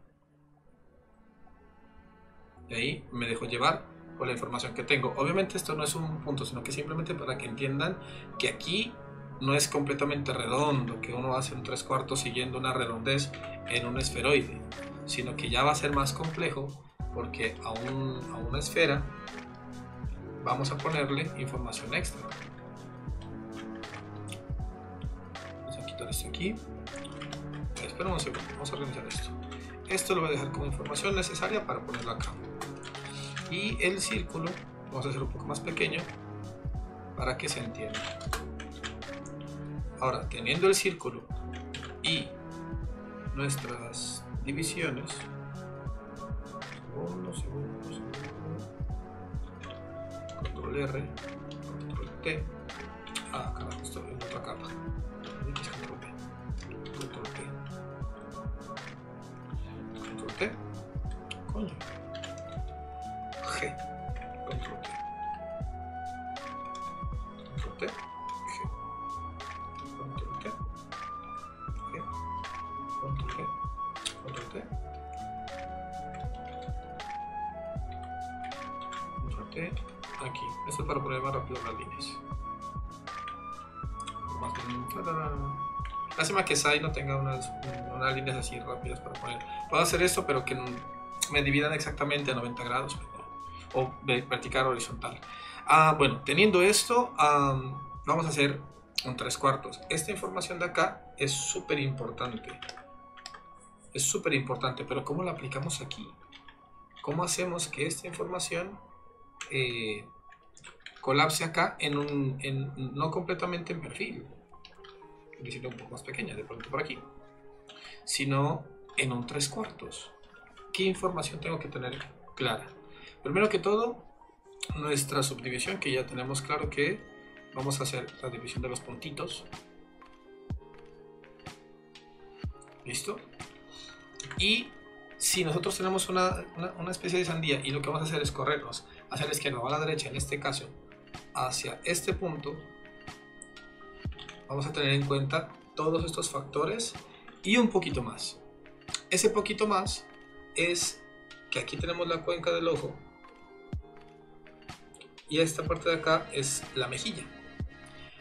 Y ahí me dejo llevar por la información que tengo. Obviamente esto no es un punto, sino que simplemente para que entiendan que aquí no es completamente redondo, que uno hace un tres cuartos siguiendo una redondez en un esferoide, sino que ya va a ser más complejo porque a, una esfera vamos a ponerle información extra. Vamos a quitar esto aquí. Espera un segundo, vamos a organizar esto. Esto lo voy a dejar como información necesaria para ponerlo acá. Y el círculo, vamos a hacer un poco más pequeño para que se entienda. Ahora, teniendo el círculo y nuestras divisiones, control R, control T. Ah, carajo, estoy en otra capa. Control T. Control T. Control T. Coño. No tenga unas, unas, líneas así rápidas para poner. Puedo hacer esto, pero que me dividan exactamente a 90 grados o vertical horizontal. Ah, bueno, teniendo esto, vamos a hacer un tres cuartos. Esta información de acá es súper importante. Es súper importante, pero ¿cómo la aplicamos aquí? ¿Cómo hacemos que esta información eh, colapse acá en un, no completamente en perfil, decirlo un poco más pequeña, de pronto por aquí, sino en un tres cuartos. ¿Qué información tengo que tener clara? Primero que todo, nuestra subdivisión, que ya tenemos claro que vamos a hacer la división de los puntitos. ¿Listo? Y si nosotros tenemos una, una, especie de sandía y lo que vamos a hacer es corrernos hacia la izquierda o a la derecha, en este caso, hacia este punto, vamos a tener en cuenta todos estos factores y un poquito más. Ese poquito más es que aquí tenemos la cuenca del ojo y esta parte de acá es la mejilla.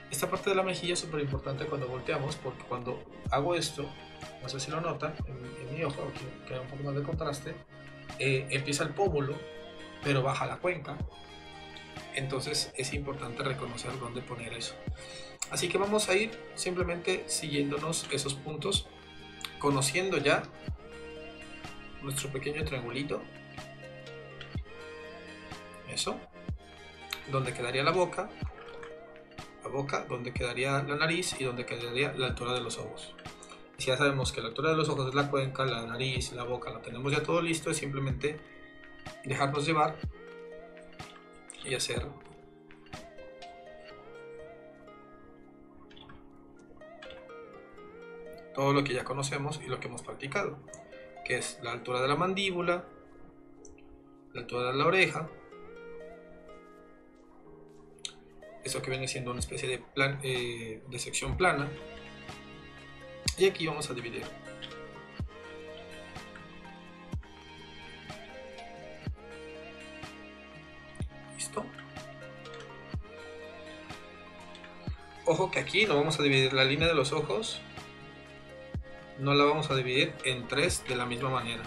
Esta parte de la mejilla es súper importante cuando volteamos porque cuando hago esto, no sé si lo notan, en, mi ojo, que hay un poco más de contraste, eh, empieza el pómulo pero baja la cuenca. Entonces es importante reconocer dónde poner eso. Así que vamos a ir simplemente siguiéndonos esos puntos, conociendo ya nuestro pequeño triangulito. Eso. Donde quedaría la boca. La boca, donde quedaría la nariz y donde quedaría la altura de los ojos. Si ya sabemos que la altura de los ojos es la cuenca, la nariz, la boca, lo tenemos ya todo listo, es simplemente dejarnos llevar y hacer todo lo que ya conocemos y lo que hemos practicado, que es la altura de la mandíbula, la altura de la oreja, eso que viene siendo una especie de, plan, eh, de sección plana, y aquí vamos a dividir. ¿Listo? Ojo que aquí no vamos a dividir la línea de los ojos no la vamos a dividir en tres de la misma manera.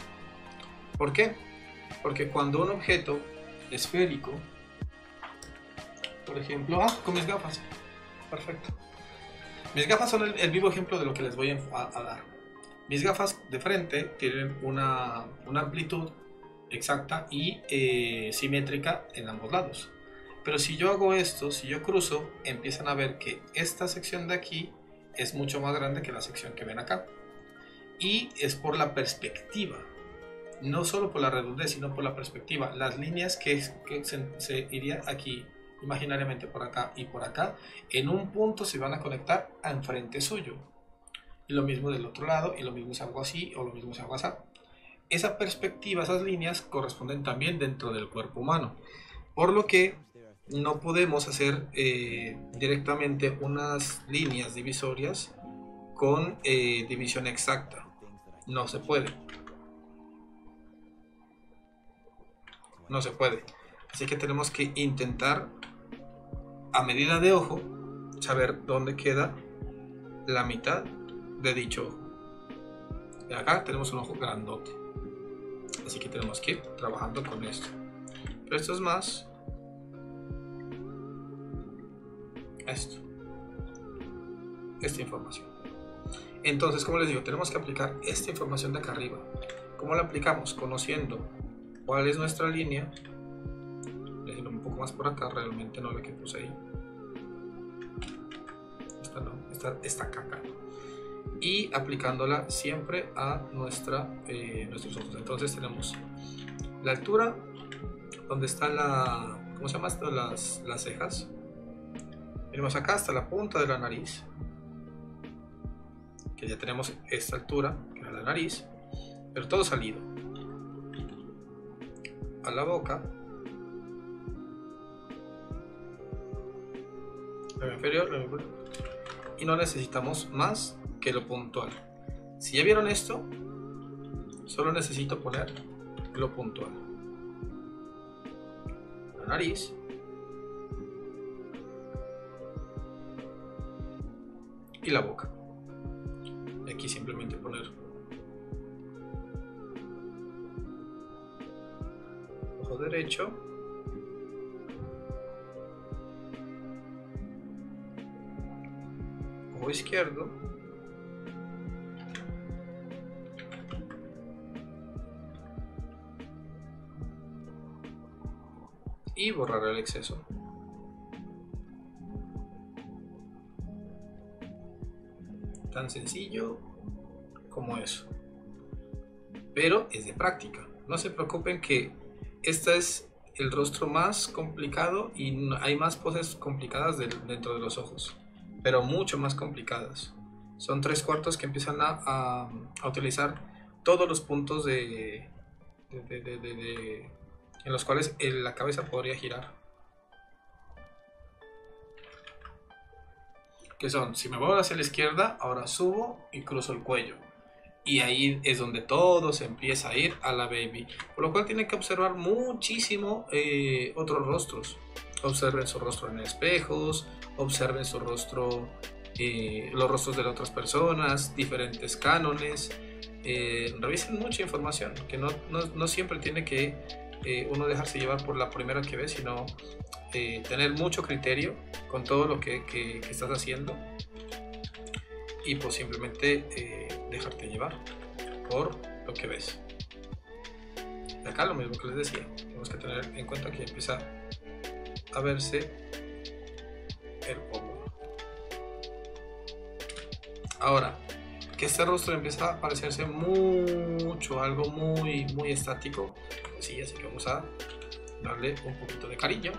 ¿Por qué? Porque cuando un objeto esférico, por ejemplo, ah, con mis gafas, perfecto. Mis gafas son el, vivo ejemplo de lo que les voy a, dar. Mis gafas de frente tienen una, amplitud exacta y eh, simétrica en ambos lados. Pero si yo hago esto, si yo cruzo, empiezan a ver que esta sección de aquí es mucho más grande que la sección que ven acá y es por la perspectiva. No solo por la redondez, sino por la perspectiva. Las líneas que, se, irían aquí imaginariamente por acá y por acá, en un punto se van a conectar a enfrente suyo. Y lo mismo del otro lado, y lo mismo si hago así, o lo mismo si hago así. Esa perspectiva, esas líneas corresponden también dentro del cuerpo humano. Por lo que no podemos hacer eh, directamente unas líneas divisorias con eh, división exacta. No se puede. No se puede. Así que tenemos que intentar, a medida de ojo, saber dónde queda la mitad de dicho ojo. Y acá tenemos un ojo grandote. Así que tenemos que ir trabajando con esto. Pero esto es más esto. Esta información. Entonces, como les digo, tenemos que aplicar esta información de acá arriba. ¿Cómo la aplicamos? Conociendo cuál es nuestra línea. Déjenlo un poco más por acá, realmente no la que puse ahí. Esta no, esta, esta. Y aplicándola siempre a nuestra, eh, nuestros ojos. Entonces tenemos la altura, donde está la, ¿cómo se llama esto? Las, las cejas. Venimos acá hasta la punta de la nariz ya tenemos esta altura, que es la nariz, pero todo salido. A la boca, inferior, y no necesitamos más que lo puntual. Si ya vieron esto, solo necesito poner lo puntual. La nariz. Y la boca aquí simplemente poner. Ojo derecho. Ojo izquierdo. Y borrar el exceso tan sencillo como eso. Pero es de práctica. No se preocupen que este es el rostro más complicado y hay más poses complicadas dentro de los ojos, pero mucho más complicadas. Son tres cuartos que empiezan a, utilizar todos los puntos de, en los cuales la cabeza podría girar. Que son, si me voy hacia la izquierda, ahora subo y cruzo el cuello. Y ahí es donde todo se empieza a ir a la baby. Por lo cual tienen que observar muchísimo eh, otros rostros. Observen su rostro en espejos, observen su rostro, eh, los rostros de otras personas, diferentes cánones. Eh, revisen mucha información, que no, no, siempre tiene que uno dejarse llevar por la primera que ve, sino tener mucho criterio con todo lo que, estás haciendo y pues simplemente eh, dejarte llevar por lo que ves. Acá lo mismo que les decía, tenemos que tener en cuenta que empieza a verse el pómulo. Ahora, ¿qué que este rostro empieza a parecerse mucho, algo muy, muy estático. Sí, así que vamos a darle un poquito de cariño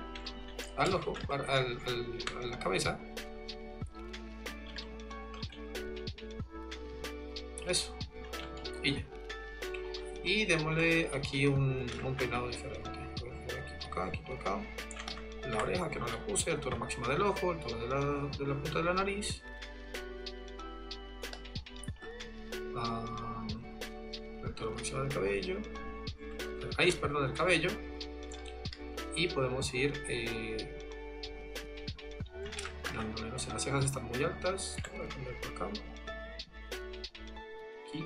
al ojo, al, a la cabeza. Eso. Y ya. Y démosle aquí un, un peinado diferente. Aquí por acá, aquí por acá. La oreja que no la puse, altura máxima del ojo, altura de la, de la punta de la nariz. Ah, altura máxima del cabello. Raíz, perdón, del cabello. Y podemos ir eh, dándole, no sé, las cejas están muy altas. Voy a por acá. Aquí.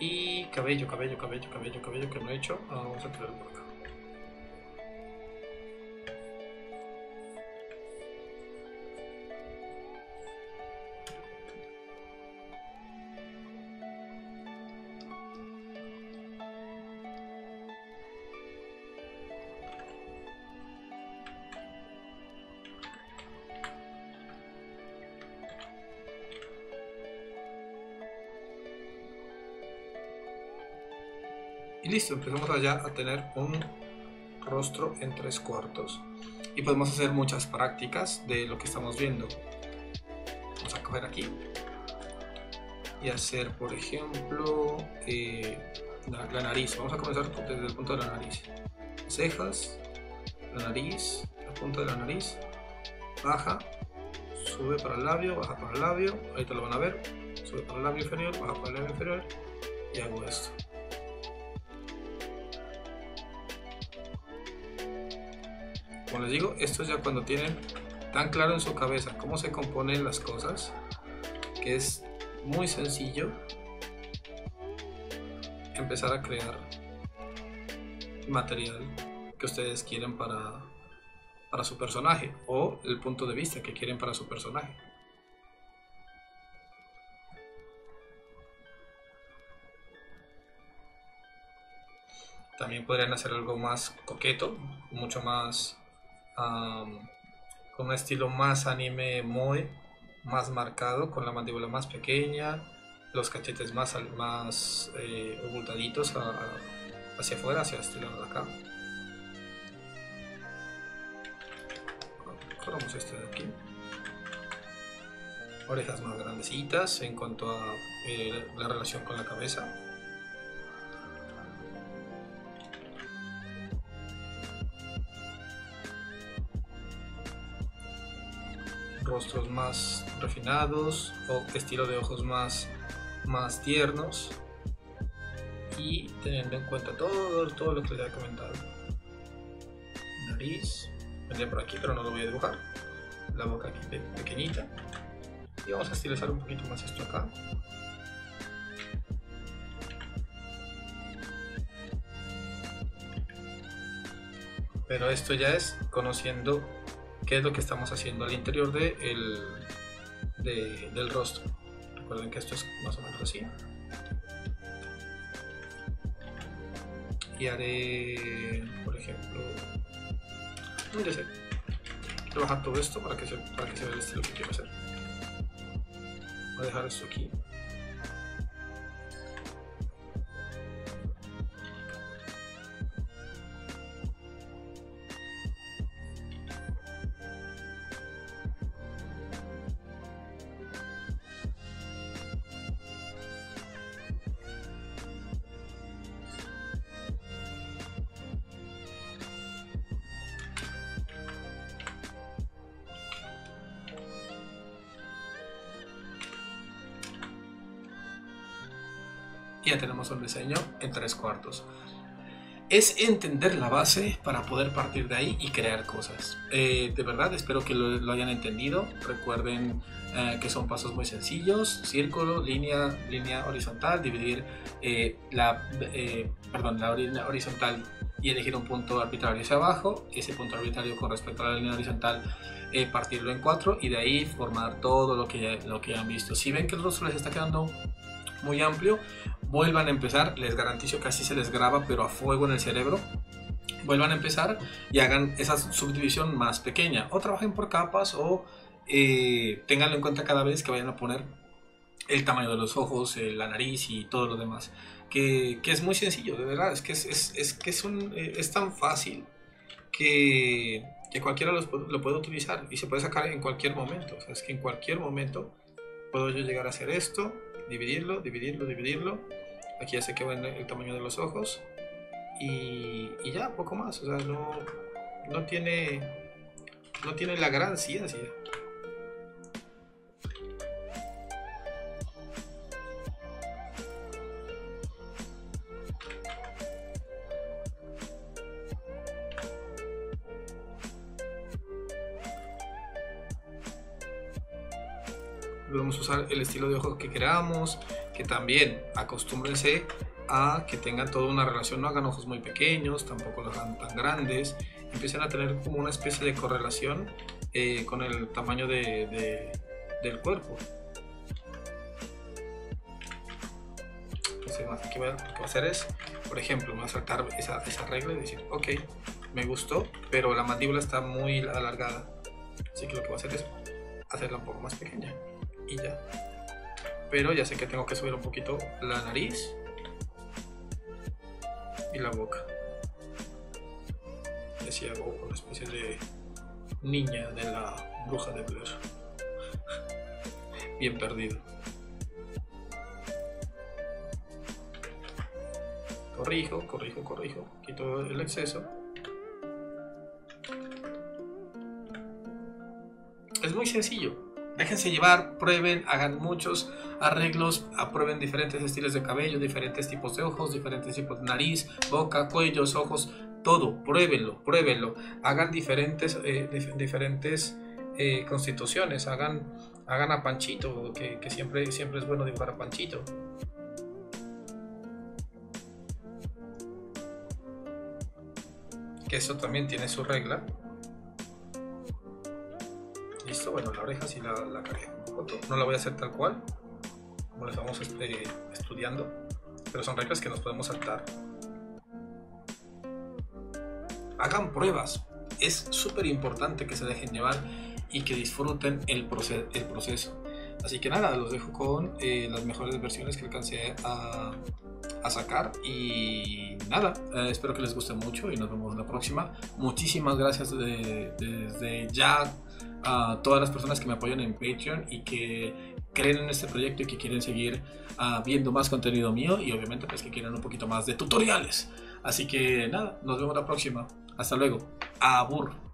Y cabello, cabello, cabello, cabello, cabello que no he hecho. Ah, vamos a traerlo por acá. Listo, empezamos allá a tener un rostro en tres cuartos. Y podemos hacer muchas prácticas de lo que estamos viendo. Vamos a coger aquí y hacer, por ejemplo, eh, la, la nariz. Vamos a comenzar desde el punto de la nariz. Cejas, la nariz, la punta de la nariz, baja, sube para el labio, baja para el labio, te lo van a ver, sube para el labio inferior, baja para el labio inferior y hago esto. Como les digo, esto es ya cuando tienen tan claro en su cabeza cómo se componen las cosas, que es muy sencillo empezar a crear material que ustedes quieren para, para su personaje o el punto de vista que quieren para su personaje. También podrían hacer algo más coqueto, mucho más con un estilo más anime muy más marcado, con la mandíbula más pequeña, los cachetes más, más eh, ocultaditos hacia afuera, hacia este lado de acá. Corramos este de aquí. Orejas más grandecitas en cuanto a eh, la relación con la cabeza. Rostros más refinados o estilo de ojos más, más tiernos y teniendo en cuenta todo, todo lo que les he comentado. Nariz, vendría por aquí pero no lo voy a dibujar. La boca aquí pequeñita. Y vamos a estilizar un poquito más esto acá. Pero esto ya es conociendo qué es lo que estamos haciendo al interior de el, de, del rostro. Recuerden que esto es más o menos así. Y haré, por ejemplo, no sé, quiero bajar todo esto para que, se, para que se vea el estilo que quiero hacer. Voy a dejar esto aquí. Diseño en tres cuartos. Es entender la base para poder partir de ahí y crear cosas. Eh, de verdad, espero que lo, lo hayan entendido. Recuerden eh, que son pasos muy sencillos. Círculo, línea, línea horizontal, dividir eh, la, eh, perdón, la horizontal y elegir un punto arbitrario hacia abajo. Ese punto arbitrario con respecto a la línea horizontal, eh, partirlo en cuatro y de ahí formar todo lo que, lo que han visto. Si ven que el rostro les está quedando muy amplio, vuelvan a empezar, les garantizo que así se les graba, pero a fuego en el cerebro. Vuelvan a empezar y hagan esa subdivisión más pequeña. O trabajen por capas o eh, tenganlo en cuenta cada vez que vayan a poner el tamaño de los ojos, eh, la nariz y todo lo demás. Que, es muy sencillo, de verdad, es que es, es, que eh, es tan fácil que, que cualquiera lo, puede utilizar y se puede sacar en cualquier momento. Es que en cualquier momento puedo yo llegar a hacer esto, dividirlo, dividirlo, dividirlo. Aquí ya se queda el tamaño de los ojos y, ya, poco más. O sea, no, no tiene, no tiene la gran ciencia. Podemos usar el estilo de ojos que queramos, que también acostúmbrense a que tengan toda una relación, no hagan ojos muy pequeños, tampoco los hagan tan grandes, empiecen a tener como una especie de correlación eh, con el tamaño de, de, del cuerpo. Entonces, lo que voy a hacer es, por ejemplo, voy a saltar esa, esa regla y decir, ok, me gustó, pero la mandíbula está muy alargada. Así que lo que voy a hacer es hacerla un poco más pequeña Pero ya sé que tengo que subir un poquito la nariz y la boca. Y así hago una especie de niña de la bruja de Blair. Bien perdido. Corrijo, corrijo, corrijo. Quito el exceso. Es muy sencillo. Déjense llevar, prueben, hagan muchos arreglos, aprueben diferentes estilos de cabello, diferentes tipos de ojos, diferentes tipos de nariz, boca, cuellos, ojos, todo, pruébenlo, pruébenlo. Hagan diferentes, eh, diferentes eh, constituciones, hagan, hagan a Panchito, que, siempre, siempre es bueno dibujar a Panchito. Que eso también tiene su regla. Bueno, la oreja sí la, la cargué No la voy a hacer tal cual, como les vamos este, estudiando, pero son reglas que nos podemos saltar. Hagan pruebas, es súper importante que se dejen llevar y que disfruten el, proceso. Así que nada, los dejo con eh, las mejores versiones que alcancé a, sacar y nada, eh, espero que les guste mucho y nos vemos la próxima. Muchísimas gracias de, desde ya a todas las personas que me apoyan en Patreon y que creen en este proyecto y que quieren seguir uh, viendo más contenido mío y obviamente pues que quieren un poquito más de tutoriales. Así que nada, nos vemos la próxima. Hasta luego. Abur.